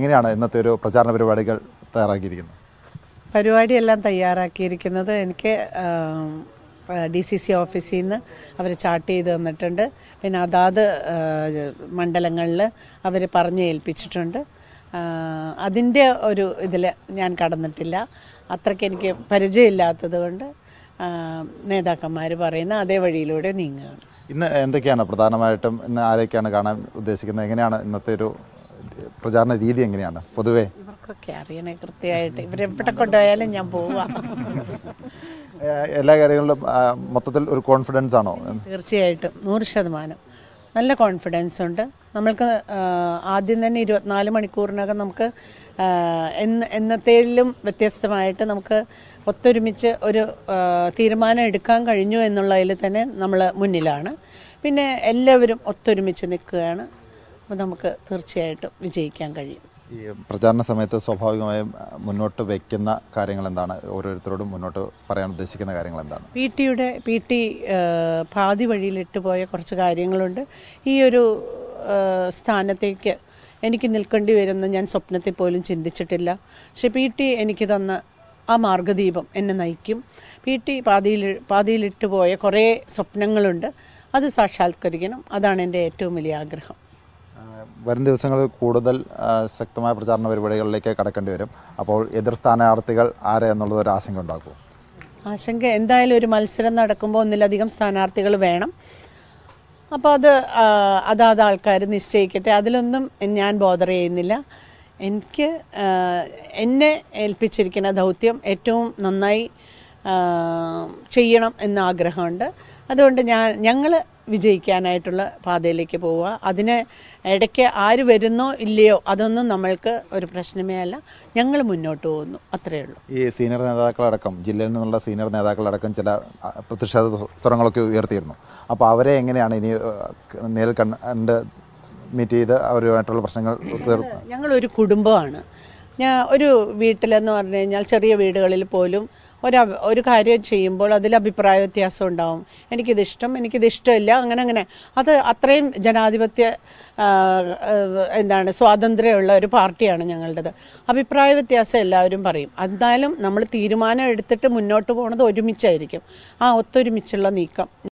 എങ്ങനെയാണ് ഇന്നത്തെ ഒരു പ്രചാരണ പരിപാടികൾ തയ്യാറാക്കിയിരിക്കുന്നത്? പരിപാടിയെല്ലാം തയ്യാറാക്കിയിരിക്കുന്നത് എനിക്ക് ഡി സി സി ഓഫീസിൽ നിന്ന് അവർ ചാർട്ട് ചെയ്ത് തന്നിട്ടുണ്ട്. പിന്നെ അതാത് മണ്ഡലങ്ങളിൽ അവർ പറഞ്ഞ് ഏൽപ്പിച്ചിട്ടുണ്ട്. അതിന്റെ ഒരു ഇതിൽ ഞാൻ കടന്നിട്ടില്ല. അത്രയ്ക്ക് എനിക്ക് പരിചയമില്ലാത്തത് കൊണ്ട് നേതാക്കന്മാർ പറയുന്ന അതേ വഴിയിലൂടെ നീങ്ങുകയാണ്. ഇന്ന് എന്തൊക്കെയാണ് പ്രധാനമായിട്ടും ഇന്ന് ആരൊക്കെയാണ് കാണാൻ ഉദ്ദേശിക്കുന്നത്? എങ്ങനെയാണ് ഇന്നത്തെ ഒരു പ്രചാരണ രീതി എങ്ങനെയാണ്? പൊതുവേ? ഇവർക്കൊക്കെ അറിയണേ കൃത്യമായിട്ട്. ഇവരെവിടെ കൊണ്ടുപോയാലും ഞാൻ പോവാം. എല്ലാ കാര്യങ്ങളിലും മൊത്തത്തിൽ ഒരു കോൺഫിഡൻസ് ആണോ? തീർച്ചയായിട്ടും. നൂറ് ശതമാനം. നല്ല കോൺഫിഡൻസ് ഉണ്ട്. നമ്മൾക്ക് ആദ്യം തന്നെ ഇരുപത്തിനാല് മണിക്കൂറിനകം നമുക്ക് എന്ന് എന്നത്തേലും വ്യത്യസ്തമായിട്ട് നമുക്ക് ഒത്തൊരുമിച്ച് ഒരു തീരുമാനം എടുക്കാൻ കഴിഞ്ഞു എന്നുള്ളതിൽ തന്നെ നമ്മൾ മുന്നിലാണ്. പിന്നെ എല്ലാവരും ഒത്തൊരുമിച്ച് നിൽക്കുകയാണ്. അപ്പോൾ നമുക്ക് തീർച്ചയായിട്ടും വിജയിക്കാൻ കഴിയും. ഈ പ്രചാരണ സമയത്ത് സ്വാഭാവികമായും മുന്നോട്ട് വയ്ക്കുന്ന കാര്യങ്ങൾ എന്താണ് ഓരോരുത്തരോടും മുന്നോട്ട് പറയാൻ ഉദ്ദേശിക്കുന്ന കാര്യങ്ങൾ എന്താണ് പി ടിയുടെ പി ടി പാതി വഴിയിലിട്ട് പോയ കുറച്ച് കാര്യങ്ങളുണ്ട്. ഈ ഒരു സ്ഥാനത്തേക്ക് എനിക്ക് നിൽക്കേണ്ടി വരുമെന്ന് ഞാൻ സ്വപ്നത്തിൽ പോലും ചിന്തിച്ചിട്ടില്ല. പക്ഷെ പി ടി എനിക്ക് തന്ന ആ മാർഗദീപം എന്നെ നയിക്കും. പി ടി പാതിയിൽ പാതിയിലിട്ട് പോയ കുറേ സ്വപ്നങ്ങളുണ്ട്. അത് സാക്ഷാത്കരിക്കണം. അതാണ് എന്റെ ഏറ്റവും വലിയ ആഗ്രഹം. വരും ദിവസങ്ങളിൽ കൂടുതൽ ശക്തമായ പ്രചാരണ പരിപാടികളിലേക്ക് കടക്കേണ്ടി വരും. അപ്പോൾ എതിർ സ്ഥാനാർത്ഥികൾ ആരെ എന്നുള്ളത് ഒരു ആശങ്ക ഉണ്ടാക്കും. ആശങ്ക എന്തായാലും ഒരു മത്സരം നടക്കുമ്പോൾ ഒന്നിലധികം സ്ഥാനാർത്ഥികൾ വേണം. അപ്പോൾ അത് അതാത് ആൾക്കാർ നിശ്ചയിക്കട്ടെ. അതിലൊന്നും ഞാൻ ബോധർ ചെയ്യുന്നില്ല. എനിക്ക് എന്നെ ഏൽപ്പിച്ചിരിക്കുന്ന ദൗത്യം ഏറ്റവും നന്നായി ചെയ്യണം എന്ന ആഗ്രഹമുണ്ട്. അതുകൊണ്ട് ഞാൻ ഞങ്ങൾ വിജയിക്കാനായിട്ടുള്ള പാതയിലേക്ക് പോവുക. അതിന് ഇടയ്ക്ക് ആര് വരുന്നോ ഇല്ലയോ അതൊന്നും നമ്മൾക്ക് ഒരു പ്രശ്നമേ അല്ല. ഞങ്ങൾ മുന്നോട്ട് പോകുന്നു. അത്രയേ ഉള്ളൂ. ഈ സീനിയർ നേതാക്കളടക്കം ജില്ലയിൽ നിന്നുള്ള സീനിയർ നേതാക്കളടക്കം ചില പ്രതിഷേധ സ്വരങ്ങളൊക്കെ ഉയർത്തിയിരുന്നു. അപ്പോൾ അവരെ എങ്ങനെയാണ് ഇനി നേരിൽ കണ്ട് മീറ്റ് ചെയ്ത് അവരുമായിട്ടുള്ള പ്രശ്നങ്ങൾ ഞങ്ങളൊരു കുടുംബമാണ്. ഞാൻ ഒരു വീട്ടിലെന്ന് പറഞ്ഞു കഴിഞ്ഞാൽ ചെറിയ വീടുകളിൽ പോലും ഒരു ഒരു കാര്യം ചെയ്യുമ്പോൾ അതിൽ അഭിപ്രായ വ്യത്യാസം ഉണ്ടാവും. എനിക്കിതിഷ്ടം എനിക്കിതിഷ്ടമില്ല അങ്ങനെ അങ്ങനെ. അത് അത്രയും ജനാധിപത്യ എന്താണ് സ്വാതന്ത്ര്യമുള്ള ഒരു പാർട്ടിയാണ് ഞങ്ങളുടേത്. അഭിപ്രായ വ്യത്യാസം എല്ലാവരും പറയും. എന്നാലും നമ്മൾ തീരുമാനം എടുത്തിട്ട് മുന്നോട്ട് പോകുന്നത് ഒരുമിച്ചായിരിക്കും. ആ ഒത്തൊരുമിച്ചുള്ള നീക്കം.